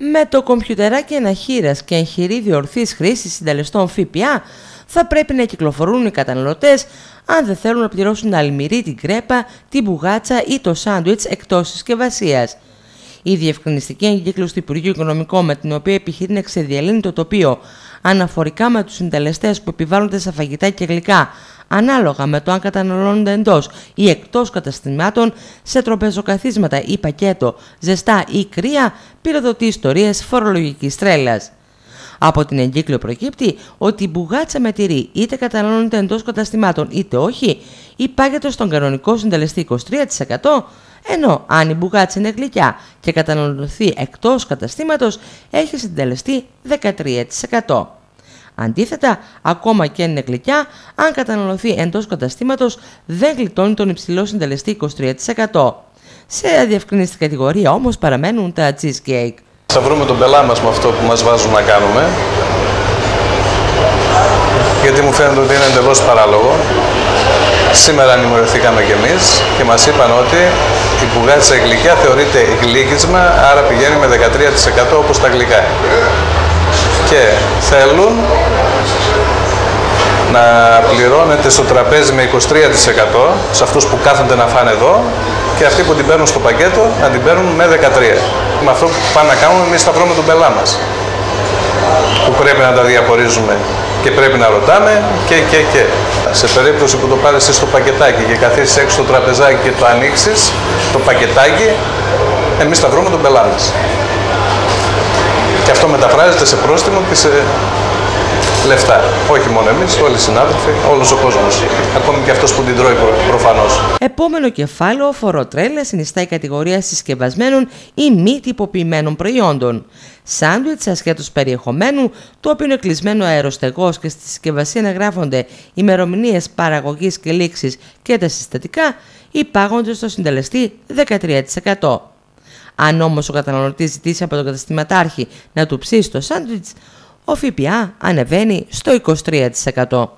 Με το κομπιουτεράκι αναχείρας και εγχειρίδιο ορθής χρήσης συντελεστών ΦΠΑ θα πρέπει να κυκλοφορούν οι καταναλωτές αν δεν θέλουν να πληρώσουν αλμυρί την κρέπα, την μπουγάτσα ή το σάντουιτς εκτός συσκευασίας. Η διευκρινιστική εγκύκλωση του Υπουργείου Οικονομικών με την οποία επιχειρεί να ξεδιαλύνει το τοπίο αναφορικά με τους συντελεστές που επιβάλλονται σε φαγητά και γλυκά ανάλογα με το αν καταναλώνονται εντός ή εκτός καταστημάτων σε τροπεζοκαθίσματα ή πακέτο, ζεστά ή κρύα, πυροδοτεί ιστορίες φορολογικής τρέλας. Από την εγκύκλιο προκύπτει ότι η μπουγάτσα με τυρί είτε καταναλώνεται εντός καταστημάτων είτε όχι, υπάγεται στον κανονικό συντελεστή 23%, ενώ αν η μπουγάτσα είναι γλυκιά και καταναλωθεί εκτός καταστήματος, έχει συντελεστεί 13%. Αντίθετα, ακόμα και αν είναι γλυκιά, αν καταναλωθεί εντός καταστήματος, δεν γλιτώνει τον υψηλό συντελεστή 23%. Σε αδιευκρινιστική κατηγορία όμως παραμένουν τα cheesecake. Θα βρούμε τον πελά μας με αυτό που μας βάζουν να κάνουμε. Γιατί μου φαίνεται ότι είναι εντελώς παράλογο. Σήμερα ενημερωθήκαμε κι εμείς και μας είπαν ότι η πουγάτσα γλυκιά θεωρείται γλύκισμα, άρα πηγαίνει με 13% όπως τα γλυκά και θέλουν να πληρώνεται στο τραπέζι με 23% σε αυτούς που κάθονται να φάνε εδώ και αυτοί που την παίρνουν στο πακέτο να την παίρνουν με 13. Με αυτό που πάνε να κάνουμε εμείς θα βρούμε τον πελά μας που πρέπει να τα διαχωρίζουμε και πρέπει να ρωτάμε και και και. Σε περίπτωση που το πάρεις στο πακετάκι και καθίσεις έξω στο τραπεζάκι και το ανοίξεις το πακετάκι, εμείς θα βρούμε τον πελά μας. Και αυτό μεταφράζεται σε πρόστιμο και σε λεφτά. Όχι μόνο εμείς, όλοι οι συνάδελφοι, όλος ο κόσμος. Ακόμη και αυτός που την τρώει προφανώς. Επόμενο κεφάλαιο, φοροτρέλα, συνιστά η κατηγορία συσκευασμένων ή μη τυποποιημένων προϊόντων. Σάντουιτς ασχέτως περιεχομένου, το οποίο είναι κλεισμένο αεροστεγός και στη συσκευασία να γράφονται ημερομηνίες παραγωγής και λήξης και τα συστατικά, υπάγονται στο συντελεστή 13%. Αν όμως ο καταναλωτής ζητήσει από τον καταστηματάρχη να του ψήσει το σάντουιτς, ο ΦΠΑ ανεβαίνει στο 23%.